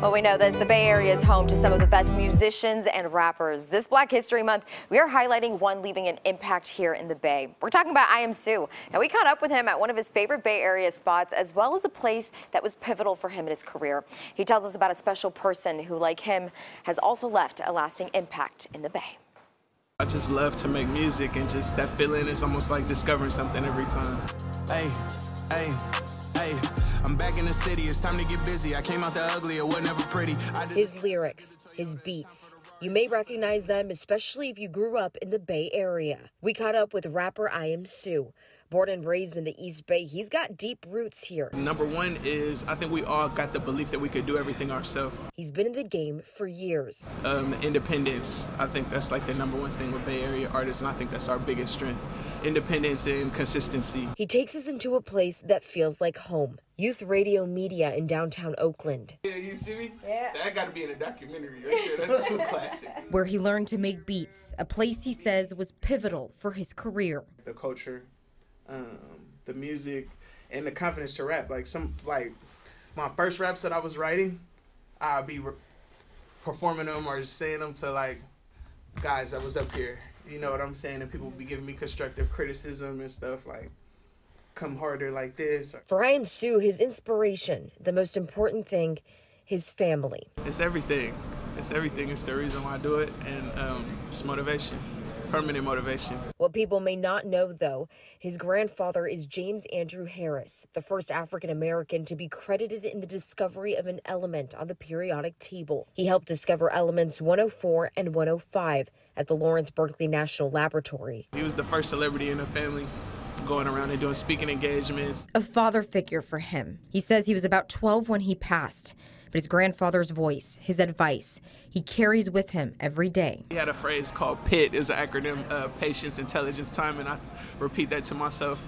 Well, we know this. The Bay Area is home to some of the best musicians and rappers. This Black History Month, we are highlighting one leaving an impact here in the Bay. We're talking about Iamsu. Now, we caught up with him at one of his favorite Bay Area spots, as well as a place that was pivotal for him in his career. He tells us about a special person who, like him, has also left a lasting impact in the Bay. I just love to make music and just that feeling is almost like discovering something every time. Hey, hey, hey. I'm back in the city, it's time to get busy. I came out the ugly, it was never pretty. His lyrics, his beats. You may recognize them, especially if you grew up in the Bay Area. We caught up with rapper Iamsu. Born and raised in the East Bay, he's got deep roots here. Number one is I think we all got the belief that we could do everything ourselves. He's been in the game for years. Um, independence, I think that's like the number one thing with Bay Area artists, and I think that's our biggest strength. Independence and consistency. He takes us into a place that feels like home. Youth Radio Media in downtown Oakland. Yeah, you see me? Yeah. That got to be in a documentary right there. That's too classic. Where he learned to make beats, a place he says was pivotal for his career. The culture, um, the music, and the confidence to rap. Like some, like my first raps that I was writing, I'd be re- performing them or just saying them to like guys that was up here. You know what I'm saying? And people would be giving me constructive criticism and stuff like come harder like this. For Iamsu, his inspiration, the most important thing, his family. It's everything. It's everything. It's the reason why I do it, and um, it's motivation, permanent motivation. What people may not know, though, his grandfather is James Andrew Harris, the first African American to be credited in the discovery of an element on the periodic table. He helped discover elements 104 and 105 at the Lawrence Berkeley National Laboratory. He was the first celebrity in the family going around and doing speaking engagements. A father figure for him. He says he was about 12 when he passed, but his grandfather's voice, his advice, he carries with him every day. He had a phrase called PIT, is an acronym, uh, Patience, Intelligence, Time, and I repeat that to myself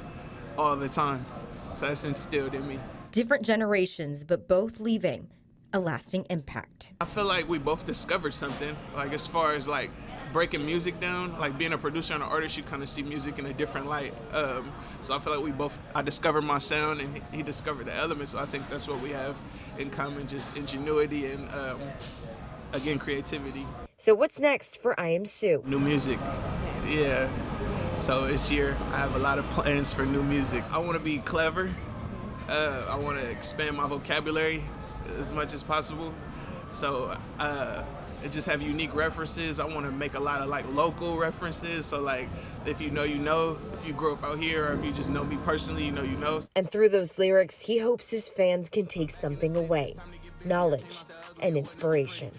all the time. So that's instilled in me. Different generations, but both leaving a lasting impact. I feel like we both discovered something, like as far as like breaking music down, like being a producer and an artist, you kind of see music in a different light. Um, so I feel like we both, I discovered my sound and he discovered the elements. So I think that's what we have in common, just ingenuity and um, again, creativity. So what's next for Iamsu? New music, yeah. So this year I have a lot of plans for new music. I want to be clever. Uh, I want to expand my vocabulary as much as possible. So uh, just have unique references. I want to make a lot of like local references. So like if you know, you know. If you grew up out here or if you just know me personally, you know, you know. And through those lyrics, he hopes his fans can take something away knowledge and inspiration.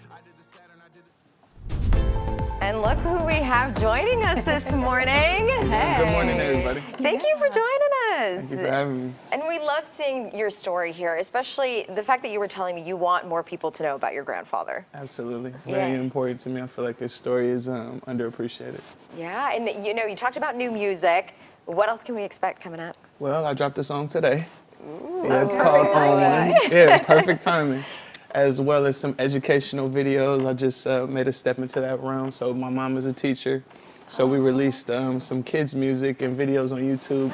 And look who we have joining us this morning. Hey. Good morning, everybody. Thank you for joining us. Thank you for having me. And we love seeing your story here, especially the fact that you were telling me you want more people to know about your grandfather. Absolutely. Very Yeah. important to me. I feel like his story is um, underappreciated. Yeah, and you know, you talked about new music. What else can we expect coming up? Well, I dropped a song today. Ooh, Yeah, it's perfect called On. One. Yeah, perfect timing. As well as some educational videos. I just uh, made a step into that realm. So my mom is a teacher. So we released um, some kids' music and videos on YouTube.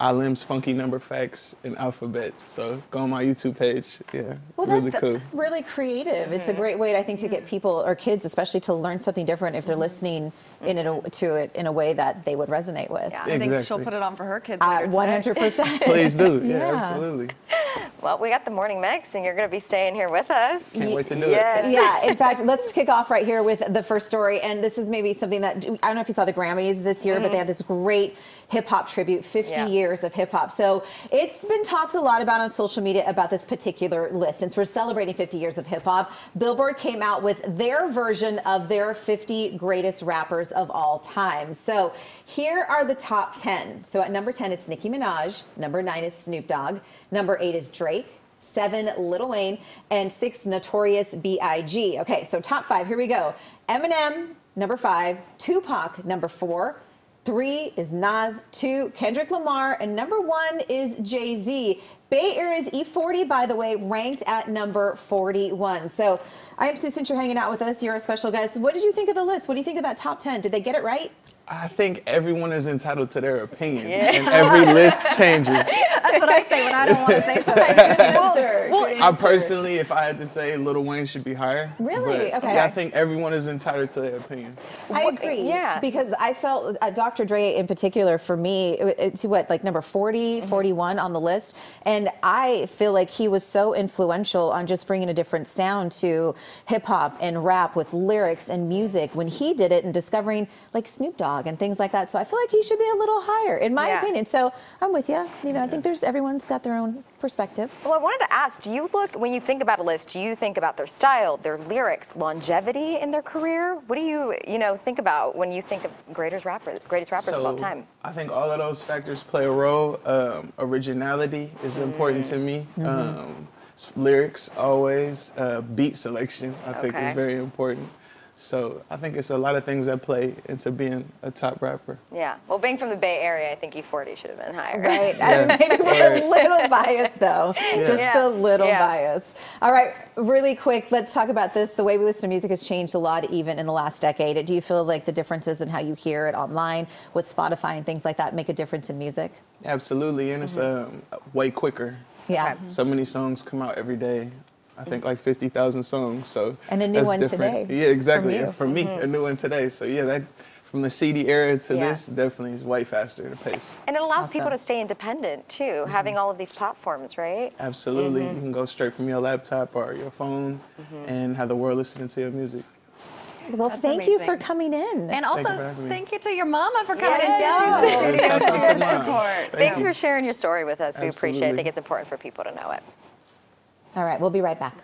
Alim's Funky Number Facts and Alphabets. So go on my YouTube page. Yeah, Well, really that's cool. really creative. It's a mm-hmm. great way, I think, to get mm-hmm. people or kids, especially, to learn something different if they're mm-hmm. listening in a, to it in a way that they would resonate with. Yeah, I think she'll put it on for her kids Uh, later. One hundred percent. Please do. Yeah, Yeah. absolutely. Well, we got the morning mix, and you're going to be staying here with us. Can't wait to do Yes. it. yeah, in fact, let's kick off right here with the first story. And this is maybe something that I don't know if you saw the Grammys this year, but they mm-hmm. had this great hip hop tribute 50 Yeah. years of hip hop. So it's been talked a lot about on social media about this particular list. Since we're celebrating 50 years of hip hop, Billboard came out with their version of their 50 greatest rappers of all time. So here are the top 10. So at number 10, it's Nicki Minaj. Number nine is Snoop Dogg. Number eight is Drake seven Lil Wayne, and six Notorious B.I.G. Okay, so top five. Here we go. Eminem, number five. Tupac, number four. Three is Nas. Two, Kendrick Lamar, and number one is Jay Z. Bay Area's E40, by the way, ranked at number 41. So Iamsu, since you're hanging out with us, you're a special guest. What did you think of the list? What do you think of that top 10? Did they get it right? I think everyone is entitled to their opinion, and every list changes. That's what I say when I don't want to say something. Answer. Good I personally, if I had to say, Lil Wayne should be higher. Really? Okay. yeah, I think everyone is entitled to their opinion. I agree. yeah. Because I felt uh, Dr. Dre in particular for me, it- it's what, like number 40, 41 on the list. And I feel like he was so influential on just bringing a different sound to hip hop and rap with lyrics and music when he did it and discovering like Snoop Dogg and things like that. So I feel like he should be a little higher, in my Yeah. opinion. So I'm with you. You know, I think there's everyone's got their own perspective. Well, I wanted to ask, do you look, when you think about a list, do you think about their style, their lyrics, longevity in their career? What do you, you know, think about when you think of greatest rapper, greatest rappers of all time? I think all of those factors play a role. Um, originality is important to me. Mm-hmm. Um, lyrics always. Uh, beat selection I think Okay. is very important. So I think it's a lot of things that play into being a top rapper. Yeah. Well, being from the Bay Area, I think E40 should have been higher. Right. Yeah. Maybe we're a little biased though. Just Yeah. a little Yeah. biased. All right, really quick, let's talk about this. The way we listen to music has changed a lot even in the last decade. Do you feel like the differences in how you hear it online with Spotify and things like that make a difference in music? Absolutely, and it's um, way quicker. Yeah. So many songs come out every day. I think like 50,000 songs. So And a new that's one different. today Yeah, exactly. from you. And for me, a new one today. So yeah, that from the CD era to Yeah. this definitely is way faster the pace. And it allows people to stay independent too, Mm-hmm. having all of these platforms, right? Absolutely, Mm-hmm. you can go straight from your laptop or your phone and have the world listening to your music. Well, That's thank you for coming in. And also, for having me. thank you to your mama for coming Yeah. into the studio Shout out to to your support. Thanks for sharing your story with us. We appreciate it. I think it's important for people to know it. All right, we'll be right back.